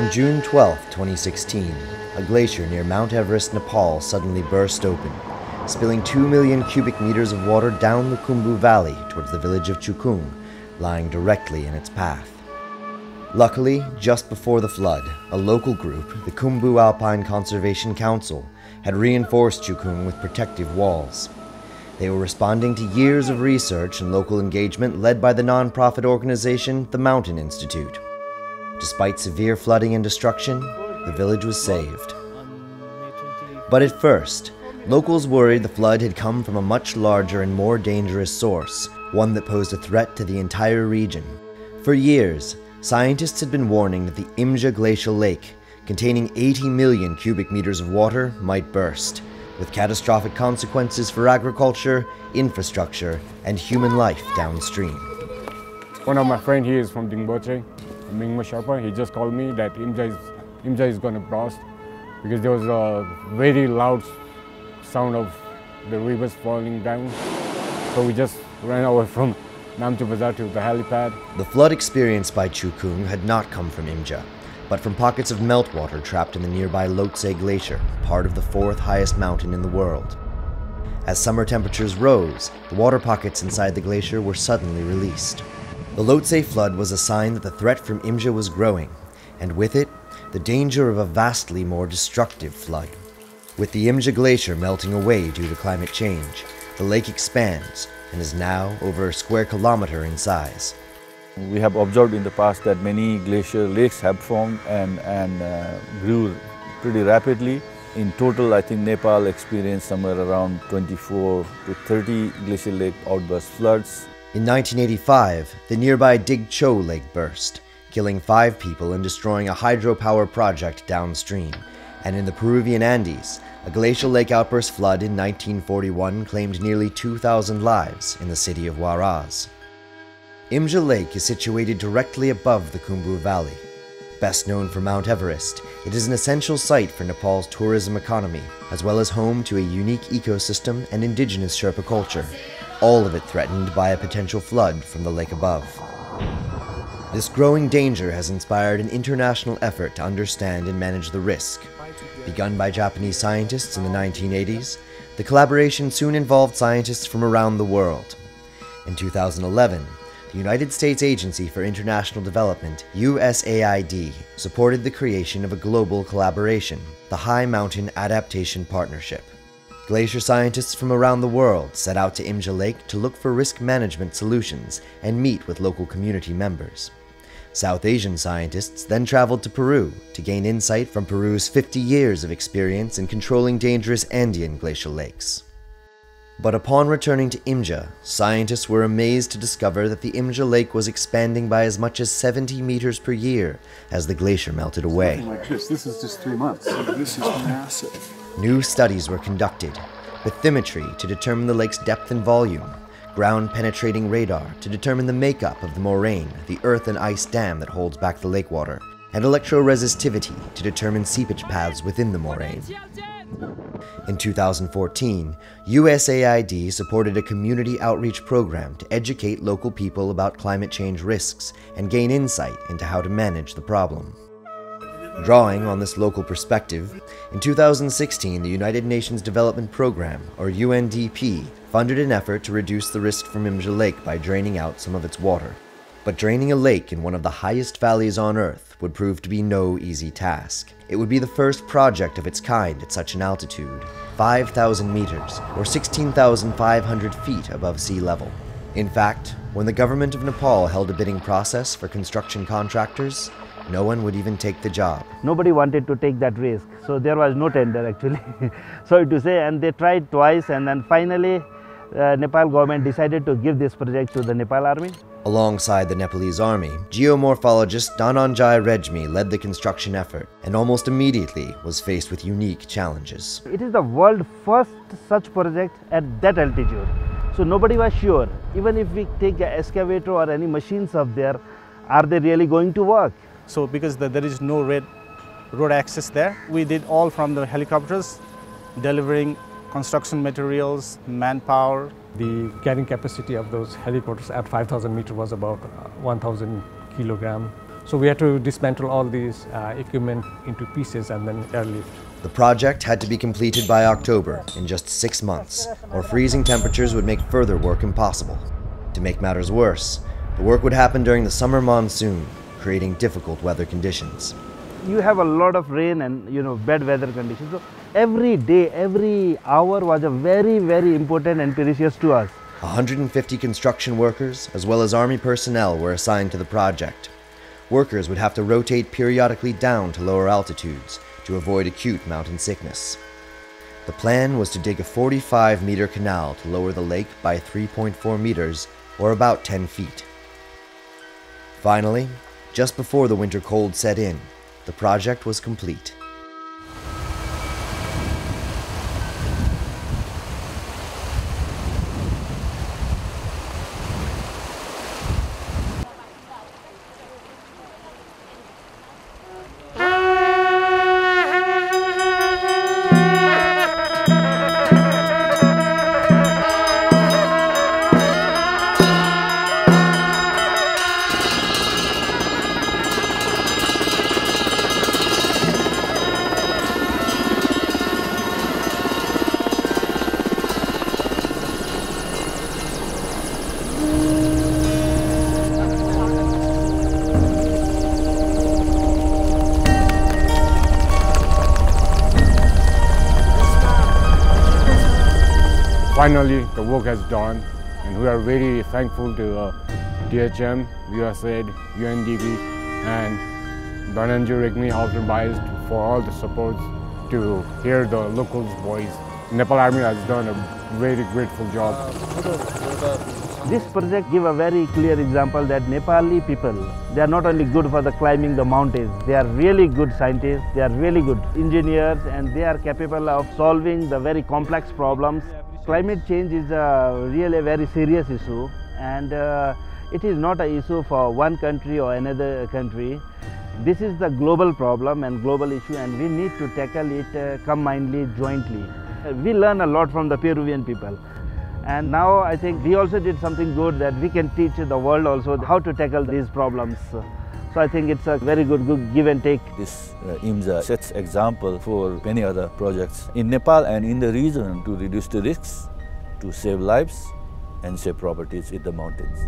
On June 12, 2016, a glacier near Mount Everest, Nepal suddenly burst open, spilling 2 million cubic meters of water down the Khumbu Valley towards the village of Chukung, lying directly in its path. Luckily, just before the flood, a local group, the Khumbu Alpine Conservation Council, had reinforced Chukung with protective walls. They were responding to years of research and local engagement led by the non-profit organization the Mountain Institute. Despite severe flooding and destruction, the village was saved. But at first, locals worried the flood had come from a much larger and more dangerous source, one that posed a threat to the entire region. For years, scientists had been warning that the Imja Glacial Lake, containing 80 million cubic meters of water, might burst, with catastrophic consequences for agriculture, infrastructure, and human life downstream. One of my friends here is from Dingboche, Mingma Sherpa. He just called me that Imja is, Imja is going to burst because there was a very loud sound of the rivers falling down. So we just ran away from Namche Bazaar to the helipad. The flood experienced by Chukung had not come from Imja, but from pockets of meltwater trapped in the nearby Lhotse Glacier, part of the fourth highest mountain in the world. As summer temperatures rose, the water pockets inside the glacier were suddenly released. The Lhotse flood was a sign that the threat from Imja was growing, and with it, the danger of a vastly more destructive flood. With the Imja Glacier melting away due to climate change, the lake expands and is now over a square kilometer in size. We have observed in the past that many glacier lakes have formed and, and uh, grew pretty rapidly. In total, I think Nepal experienced somewhere around 24 to 30 glacier lake outburst floods. In 1985, the nearby Dig Tsho Lake burst, killing five people and destroying a hydropower project downstream. And in the Peruvian Andes, a glacial lake outburst flood in 1941 claimed nearly 2,000 lives in the city of Huaraz. Imja Lake is situated directly above the Khumbu Valley. Best known for Mount Everest, it is an essential site for Nepal's tourism economy, as well as home to a unique ecosystem and indigenous Sherpa culture, all of it threatened by a potential flood from the lake above. This growing danger has inspired an international effort to understand and manage the risk. Begun by Japanese scientists in the 1980s, the collaboration soon involved scientists from around the world. In 2011, the United States Agency for International Development, USAID, supported the creation of a global collaboration, the High Mountain Adaptation Partnership. Glacier scientists from around the world set out to Imja Lake to look for risk management solutions and meet with local community members. South Asian scientists then traveled to Peru to gain insight from Peru's 50 years of experience in controlling dangerous Andean glacial lakes. But upon returning to Imja, scientists were amazed to discover that the Imja Lake was expanding by as much as 70 meters per year as the glacier melted away. Like this. this is just three months. This is massive. New studies were conducted, bathymetry to determine the lake's depth and volume, ground penetrating radar to determine the makeup of the moraine, the earth and ice dam that holds back the lake water, and electroresistivity to determine seepage paths within the moraine. In 2014, USAID supported a community outreach program to educate local people about climate change risks and gain insight into how to manage the problem. Drawing on this local perspective, in 2016 the United Nations Development Programme, or UNDP, funded an effort to reduce the risk from Imja Lake by draining out some of its water. But draining a lake in one of the highest valleys on Earth would prove to be no easy task. It would be the first project of its kind at such an altitude, 5,000 meters, or 16,500 feet above sea level. In fact, when the government of Nepal held a bidding process for construction contractors, no one would even take the job. Nobody wanted to take that risk, so there was no tender actually. Sorry to say, and they tried twice, and then finally, uh, Nepal government decided to give this project to the Nepal army. Alongside the Nepalese army, geomorphologist Dhananjay Regmi led the construction effort and almost immediately was faced with unique challenges. It is the world first such project at that altitude. So nobody was sure, even if we take an excavator or any machines up there, are they really going to work? So because the, there is no red road access there, we did all from the helicopters, delivering construction materials, manpower. The carrying capacity of those helicopters at 5,000 meter was about uh, 1,000 kilogram. So we had to dismantle all these uh, equipment into pieces and then airlift. The project had to be completed by October in just six months, or freezing temperatures would make further work impossible. To make matters worse, the work would happen during the summer monsoon, creating difficult weather conditions. You have a lot of rain and you know bad weather conditions. So every day, every hour was a very very important and precious to us. 150 construction workers, as well as Army personnel, were assigned to the project. Workers would have to rotate periodically down to lower altitudes to avoid acute mountain sickness. The plan was to dig a 45 meter canal to lower the lake by 3.4 meters, or about 10 feet. Finally, just before the winter cold set in, the project was complete. Finally, the work has done, and we are very thankful to uh, DHM, USAID, UNDP, and Dhananjay Regmi Alton Byers for all the support to hear the locals' voice. Nepal Army has done a very grateful job. This project give a very clear example that Nepali people, they are not only good for the climbing the mountains, they are really good scientists, they are really good engineers and they are capable of solving the very complex problems. Climate change is a really a very serious issue and uh, it is not an issue for one country or another country. This is the global problem and global issue and we need to tackle it uh, combinedly, jointly. Uh, we learn a lot from the Peruvian people. And now I think we also did something good that we can teach the world also how to tackle these problems. So I think it's a very good, good give and take. This uh, Imja sets example for many other projects in Nepal and in the region to reduce the risks, to save lives and save properties in the mountains.